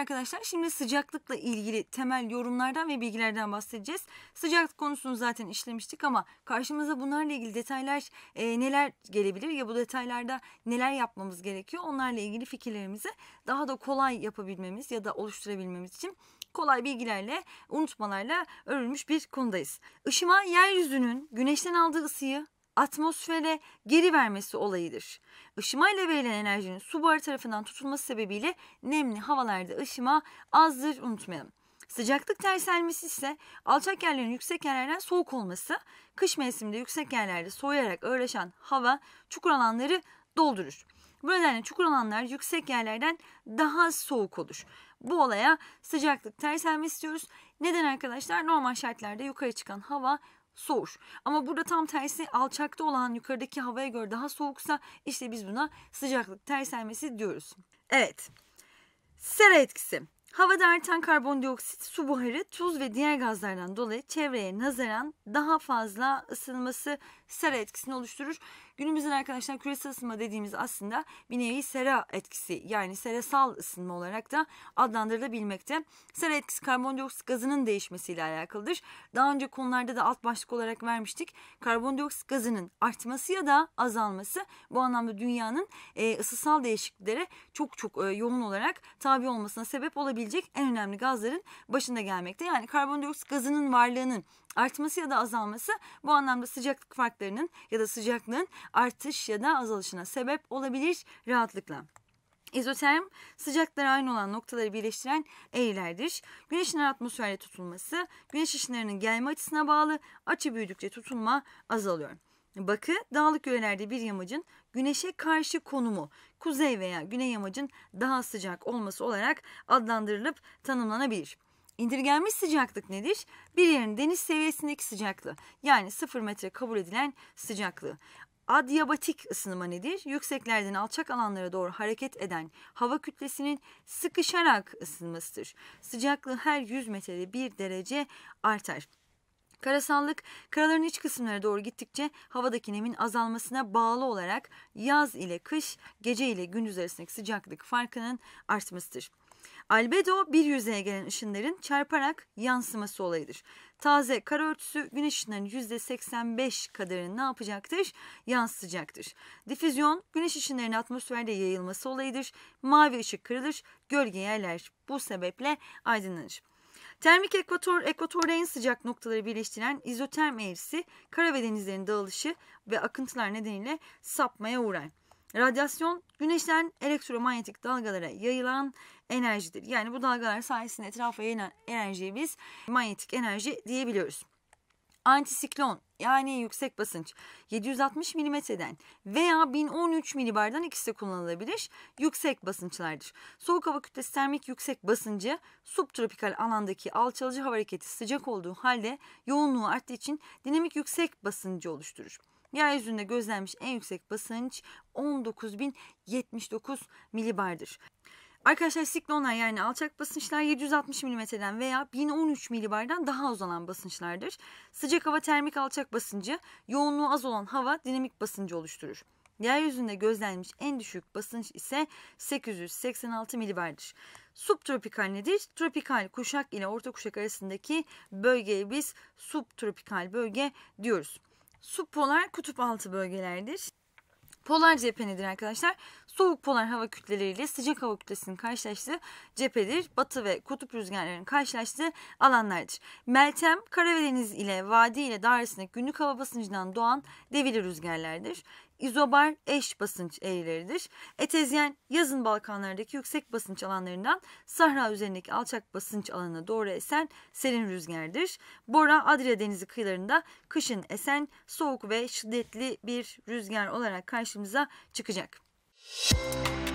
arkadaşlar şimdi sıcaklıkla ilgili temel yorumlardan ve bilgilerden bahsedeceğiz. Sıcaklık konusunu zaten işlemiştik ama karşımıza bunlarla ilgili detaylar e, neler gelebilir ya bu detaylarda neler yapmamız gerekiyor onlarla ilgili fikirlerimizi daha da kolay yapabilmemiz ya da oluşturabilmemiz için kolay bilgilerle, unutmalarla örülmüş bir konudayız. Işıma yeryüzünün güneşten aldığı ısıyı atmosfere geri vermesi olayıdır. Işıma ile verilen enerjinin su buharı tarafından tutulması sebebiyle nemli havalarda ışıma azdır unutmayalım. Sıcaklık terselmesi ise alçak yerlerin yüksek yerlerden soğuk olması, kış mevsiminde yüksek yerlerde soğuyarak ağırlaşan hava çukur alanları doldurur. Bu nedenle çukur alanlar yüksek yerlerden daha soğuk olur. Bu olaya sıcaklık terselmesi diyoruz. Neden arkadaşlar? Normal şartlarda yukarı çıkan hava soğur. Ama burada tam tersi alçakta olan yukarıdaki havaya göre daha soğuksa işte biz buna sıcaklık terselmesi diyoruz. Evet. Sera etkisi. Havada artan karbondioksit, su buharı, tuz ve diğer gazlardan dolayı çevreye nazaran daha fazla ısınması sera etkisini oluşturur. Günümüzde arkadaşlar küresel ısınma dediğimiz aslında bir nevi sera etkisi yani serasal ısınma olarak da adlandırılabilmekte. Sera etkisi karbondioksit gazının değişmesiyle alakalıdır. Daha önce konularda da alt başlık olarak vermiştik. Karbondioksit gazının artması ya da azalması bu anlamda dünyanın e, ısısal değişikliklere çok çok e, yoğun olarak tabi olmasına sebep olabilecek en önemli gazların başında gelmekte. Yani karbondioksit gazının varlığının artması ya da azalması bu anlamda sıcaklık farklarının ya da sıcaklığın artış ya da azalışına sebep olabilir rahatlıkla. İzoterm sıcakları aynı olan noktaları birleştiren eğrilerdir. Güneşin atmosferde tutulması güneş ışınlarının gelme açısına bağlı açı büyüdükçe tutulma azalıyor. Bakı dağlık yörelerde bir yamacın güneşe karşı konumu kuzey veya güney yamacın daha sıcak olması olarak adlandırılıp tanımlanabilir. İndirgenmiş sıcaklık nedir? Bir yerin deniz seviyesindeki sıcaklığı yani 0 metre kabul edilen sıcaklığı. Adiabatik ısınma nedir? Yükseklerden alçak alanlara doğru hareket eden hava kütlesinin sıkışarak ısınmasıdır. Sıcaklığı her 100 metrede 1 derece artar. Karasallık, karaların iç kısımlara doğru gittikçe havadaki nemin azalmasına bağlı olarak yaz ile kış, gece ile gündüz arasındaki sıcaklık farkının artmasıdır. Albedo bir yüzeye gelen ışınların çarparak yansıması olayıdır. Taze kara örtüsü güneş ışınlarının %85 kadarını ne yapacaktır? Yansıtacaktır. Difüzyon güneş ışınlarının atmosferde yayılması olayıdır. Mavi ışık kırılır, gölge yerler bu sebeple aydınlanır. Termik ekvator, ekvatorda en sıcak noktaları birleştiren izoterm eğrisi kara ve denizlerin dağılışı ve akıntılar nedeniyle sapmaya uğrar. Radyasyon güneşten elektromanyetik dalgalara yayılan enerjidir. Yani bu dalgalar sayesinde etrafa yayılan enerjiye biz manyetik enerji diyebiliyoruz. Antisiklon yani yüksek basınç 760 milimetreden veya 1013 milibardan ikisi de kullanılabilir yüksek basınçlardır. Soğuk hava kütlesi termik yüksek basıncı subtropikal alandaki alçalıcı hava hareketi sıcak olduğu halde yoğunluğu arttığı için dinamik yüksek basıncı oluşturur. Yeryüzünde gözlenmiş en yüksek basınç 19.079 milibardır. Arkadaşlar siklonlar yani alçak basınçlar 760 mm'den veya 1013 milibardan daha uzanan basınçlardır. Sıcak hava termik alçak basıncı, yoğunluğu az olan hava dinamik basıncı oluşturur. Yeryüzünde gözlenmiş en düşük basınç ise 886 milibardır. Subtropikal nedir? Tropikal kuşak ile orta kuşak arasındaki bölgeye biz subtropikal bölge diyoruz. Subpolar kutup altı bölgelerdir. Polar cephe arkadaşlar? Soğuk polar hava kütleleriyle sıcak hava kütlesinin karşılaştığı cephedir. Batı ve kutup rüzgarlarının karşılaştığı alanlardır. Meltem, kara ve deniz ile vadi ile dağ arasındaki günlük hava basıncından doğan devili rüzgarlardır. İzobar eş basınç eğrileridir. Etezyen yazın Balkanlardaki yüksek basınç alanlarından Sahra üzerindeki alçak basınç alanına doğru esen serin rüzgardır. Bora Adria denizi kıyılarında kışın esen soğuk ve şiddetli bir rüzgar olarak karşımıza çıkacak. Música